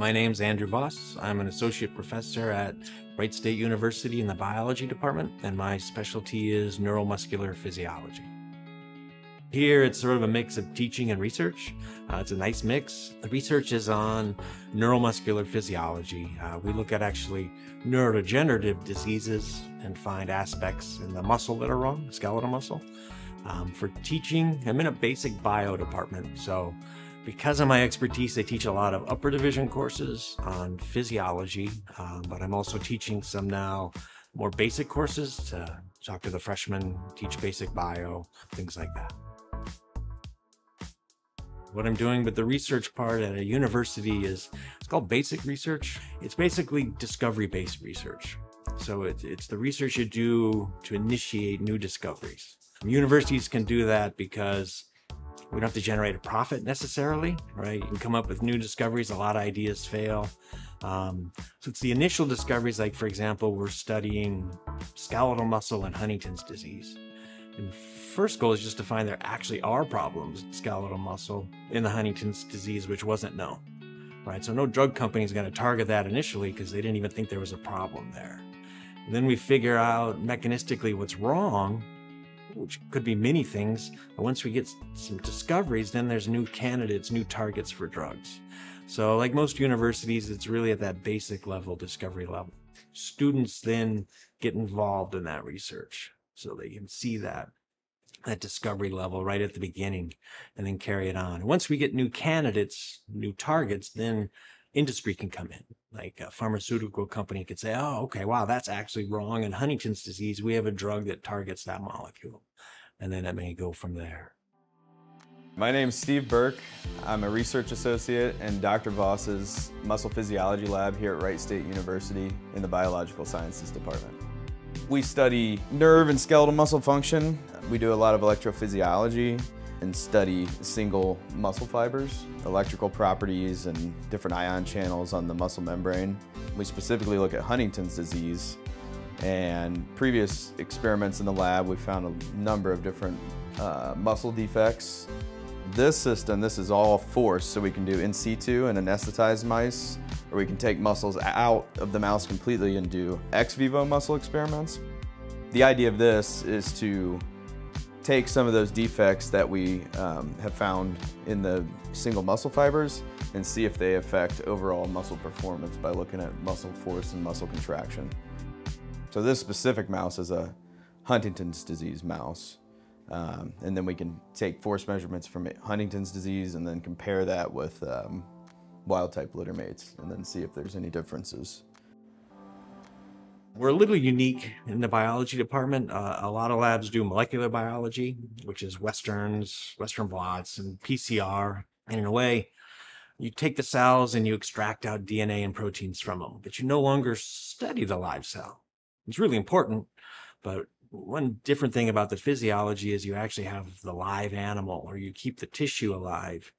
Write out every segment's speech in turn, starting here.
My name's Andrew Voss. I'm an associate professor at Wright State University in the biology department, and my specialty is neuromuscular physiology. Here, it's sort of a mix of teaching and research. Uh, it's a nice mix. The research is on neuromuscular physiology. Uh, we look at actually neurodegenerative diseases and find aspects in the muscle that are wrong, skeletal muscle. Um, for teaching, I'm in a basic bio department, so because of my expertise, I teach a lot of upper division courses on physiology, um, but I'm also teaching some now more basic courses to talk to the freshmen, teach basic bio, things like that. What I'm doing with the research part at a university is it's called basic research. It's basically discovery-based research. So it's, it's the research you do to initiate new discoveries. Universities can do that because we don't have to generate a profit necessarily, right? You can come up with new discoveries. A lot of ideas fail. Um, so it's the initial discoveries, like for example, we're studying skeletal muscle and Huntington's disease. And first goal is just to find there actually are problems in skeletal muscle in the Huntington's disease, which wasn't known, right? So no drug company is going to target that initially because they didn't even think there was a problem there. And then we figure out mechanistically what's wrong which could be many things. But once we get some discoveries, then there's new candidates, new targets for drugs. So like most universities, it's really at that basic level, discovery level. Students then get involved in that research so they can see that that discovery level right at the beginning and then carry it on. Once we get new candidates, new targets, then industry can come in. Like a pharmaceutical company could say, oh, okay, wow, that's actually wrong. In Huntington's disease, we have a drug that targets that molecule. And then it may go from there. My name is Steve Burke. I'm a research associate in Dr. Voss's muscle physiology lab here at Wright State University in the biological sciences department. We study nerve and skeletal muscle function. We do a lot of electrophysiology and study single muscle fibers, electrical properties and different ion channels on the muscle membrane. We specifically look at Huntington's disease and previous experiments in the lab we found a number of different uh, muscle defects. This system, this is all force, so we can do in situ and anesthetized mice, or we can take muscles out of the mouse completely and do ex vivo muscle experiments. The idea of this is to take some of those defects that we um, have found in the single muscle fibers and see if they affect overall muscle performance by looking at muscle force and muscle contraction. So this specific mouse is a Huntington's disease mouse. Um, and then we can take force measurements from Huntington's disease and then compare that with um, wild type littermates and then see if there's any differences. We're a little unique in the biology department. Uh, a lot of labs do molecular biology, which is Westerns, Western blots, and PCR. And in a way, you take the cells and you extract out DNA and proteins from them, but you no longer study the live cell. It's really important, but one different thing about the physiology is you actually have the live animal or you keep the tissue alive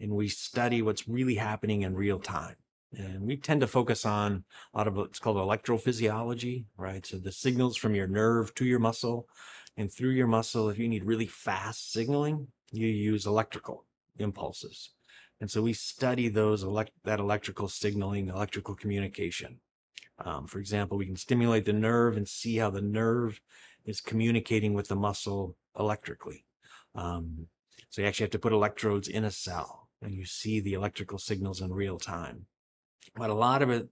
and we study what's really happening in real time. And we tend to focus on a lot of what's called electrophysiology, right? So the signals from your nerve to your muscle and through your muscle, if you need really fast signaling, you use electrical impulses. And so we study those elect that electrical signaling, electrical communication. Um, for example, we can stimulate the nerve and see how the nerve is communicating with the muscle electrically. Um, so you actually have to put electrodes in a cell and you see the electrical signals in real time. But a lot of it,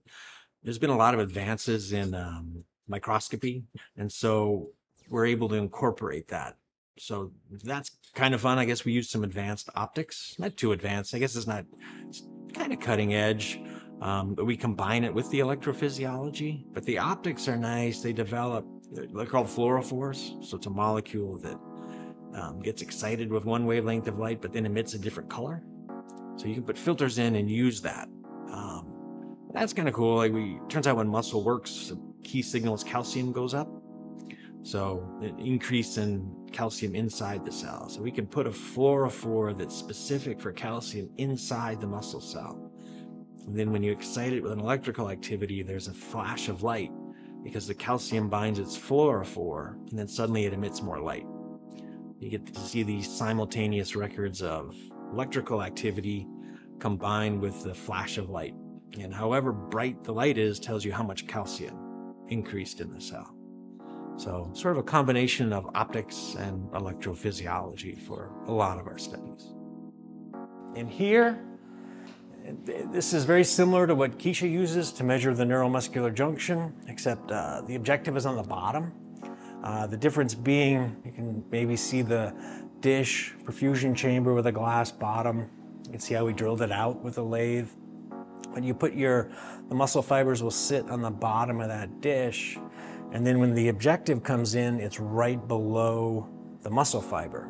there's been a lot of advances in um, microscopy. And so we're able to incorporate that. So that's kind of fun. I guess we use some advanced optics, not too advanced. I guess it's not, it's kind of cutting edge. Um, but we combine it with the electrophysiology. But the optics are nice. They develop, they're called fluorophores. So it's a molecule that um, gets excited with one wavelength of light, but then emits a different color. So you can put filters in and use that. That's kind of cool. Like we turns out when muscle works, key signal is calcium goes up. So an increase in calcium inside the cell. So we can put a fluorophore that's specific for calcium inside the muscle cell. And then when you excite it with an electrical activity, there's a flash of light because the calcium binds its fluorophore and then suddenly it emits more light. You get to see these simultaneous records of electrical activity combined with the flash of light. And however bright the light is tells you how much calcium increased in the cell. So, sort of a combination of optics and electrophysiology for a lot of our studies. And here, this is very similar to what Keisha uses to measure the neuromuscular junction, except uh, the objective is on the bottom. Uh, the difference being, you can maybe see the dish perfusion chamber with a glass bottom. You can see how we drilled it out with a lathe. When you put your, the muscle fibers will sit on the bottom of that dish. And then when the objective comes in, it's right below the muscle fiber.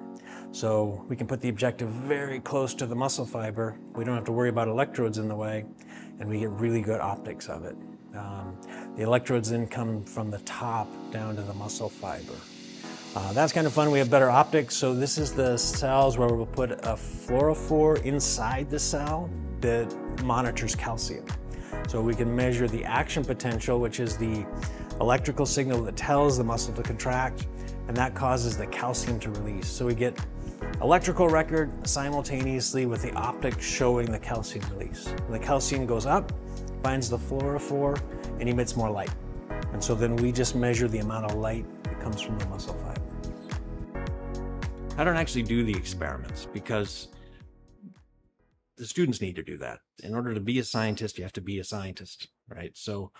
So we can put the objective very close to the muscle fiber. We don't have to worry about electrodes in the way, and we get really good optics of it. Um, the electrodes then come from the top down to the muscle fiber. Uh, that's kind of fun. We have better optics. So this is the cells where we'll put a fluorophore inside the cell that monitors calcium. So we can measure the action potential, which is the electrical signal that tells the muscle to contract, and that causes the calcium to release. So we get electrical record simultaneously with the optic showing the calcium release. The calcium goes up, finds the fluorophore, and emits more light. And so then we just measure the amount of light that comes from the muscle fiber. I don't actually do the experiments because the students need to do that. In order to be a scientist, you have to be a scientist, right? So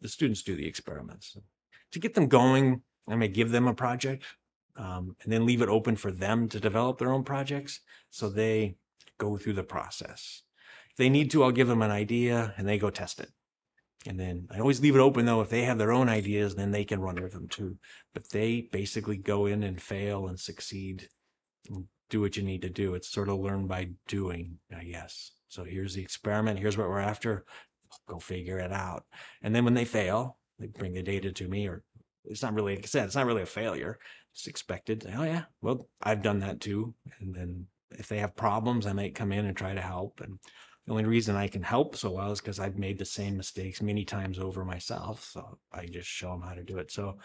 the students do the experiments. To get them going, I may give them a project um, and then leave it open for them to develop their own projects so they go through the process. If they need to, I'll give them an idea and they go test it. And then I always leave it open though, if they have their own ideas, then they can run with them too. But they basically go in and fail and succeed and do what you need to do. It's sort of learn by doing, I guess. So here's the experiment. Here's what we're after. Go figure it out. And then when they fail, they bring the data to me or it's not really, like I said, it's not really a failure. It's expected. Oh yeah, well, I've done that too. And then if they have problems, I might come in and try to help. And the only reason I can help so well is because I've made the same mistakes many times over myself. So I just show them how to do it. So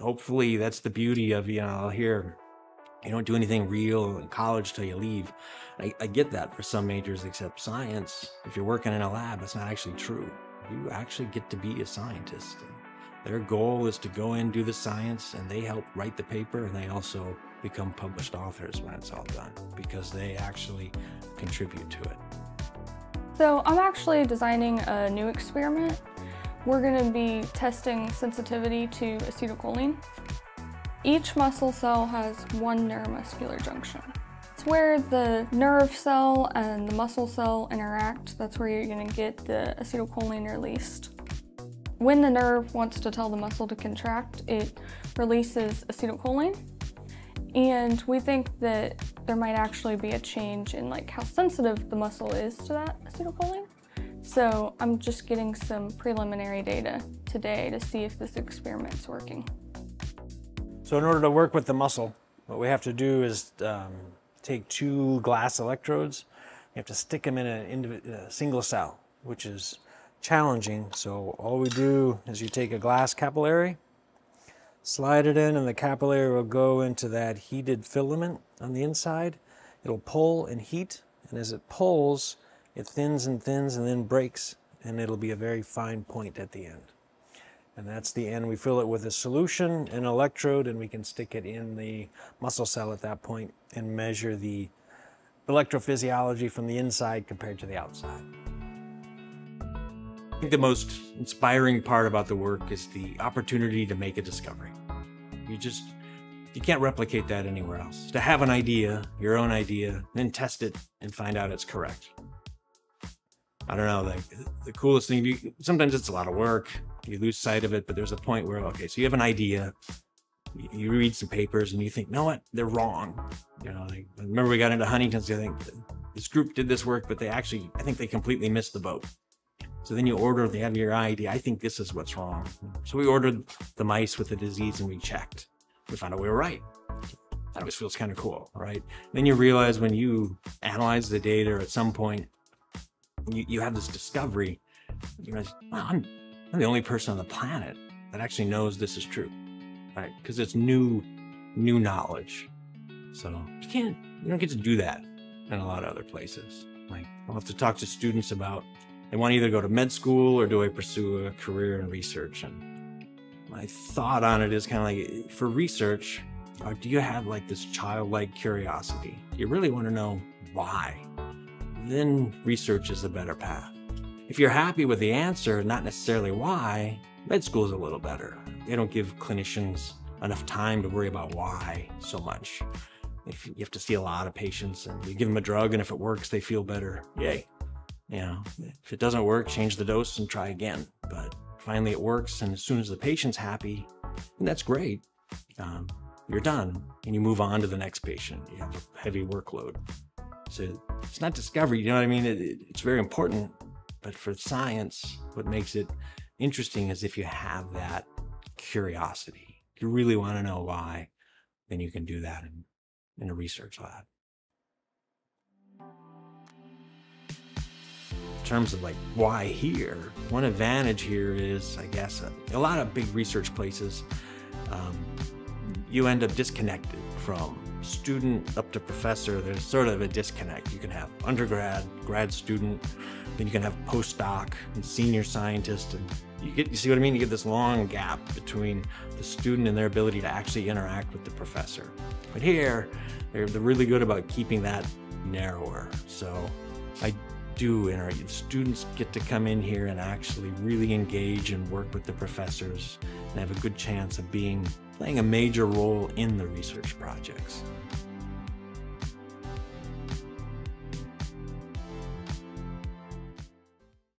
hopefully that's the beauty of, you know, here, you don't do anything real in college till you leave. I, I get that for some majors except science. If you're working in a lab, it's not actually true. You actually get to be a scientist. Their goal is to go in, do the science, and they help write the paper, and they also become published authors when it's all done because they actually contribute to it. So I'm actually designing a new experiment. We're going to be testing sensitivity to acetylcholine. Each muscle cell has one neuromuscular junction. It's where the nerve cell and the muscle cell interact. That's where you're going to get the acetylcholine released. When the nerve wants to tell the muscle to contract, it releases acetylcholine. And we think that there might actually be a change in like how sensitive the muscle is to that acetylcholine. So I'm just getting some preliminary data today to see if this experiment's working. So in order to work with the muscle, what we have to do is um, take two glass electrodes. You have to stick them in a, a single cell, which is challenging. So all we do is you take a glass capillary, slide it in, and the capillary will go into that heated filament on the inside. It'll pull and heat, and as it pulls, it thins and thins and then breaks, and it'll be a very fine point at the end. And that's the end. We fill it with a solution, an electrode, and we can stick it in the muscle cell at that point and measure the electrophysiology from the inside compared to the outside. I think the most inspiring part about the work is the opportunity to make a discovery. You just, you can't replicate that anywhere else. To have an idea, your own idea, then test it and find out it's correct. I don't know, like the coolest thing, you, sometimes it's a lot of work, you lose sight of it, but there's a point where, okay, so you have an idea, you read some papers and you think, you know what, they're wrong. You know, like, remember we got into Huntington's, I think this group did this work, but they actually, I think they completely missed the boat. So then you order, they have your ID. I think this is what's wrong. So we ordered the mice with the disease and we checked. We found out we were right. That always feels kind of cool, right? Then you realize when you analyze the data at some point, you, you have this discovery. You realize, wow, I'm, I'm the only person on the planet that actually knows this is true, right? Because it's new, new knowledge. So you can't, you don't get to do that in a lot of other places. Like I'll have to talk to students about They want to either go to med school or do I pursue a career in research? And my thought on it is kind of like for research, uh, do you have like this childlike curiosity? You really want to know why? Then research is a better path. If you're happy with the answer, not necessarily why, med school is a little better. They don't give clinicians enough time to worry about why so much. If you have to see a lot of patients and you give them a drug and if it works, they feel better. Yay. You know, if it doesn't work, change the dose and try again. But finally it works. And as soon as the patient's happy, and that's great, um, you're done and you move on to the next patient. You have a heavy workload. So it's not discovery, you know what I mean? It, it, it's very important. But for science, what makes it interesting is if you have that curiosity. If you really want to know why, then you can do that in, in a research lab. In terms of like why here, one advantage here is, I guess, a, a lot of big research places, um, you end up disconnected from student up to professor. There's sort of a disconnect. You can have undergrad, grad student, then you can have postdoc and senior scientist, and you get you see what I mean. You get this long gap between the student and their ability to actually interact with the professor. But here, they're, they're really good about keeping that narrower. So I do interact. Students get to come in here and actually really engage and work with the professors and have a good chance of being playing a major role in the research projects.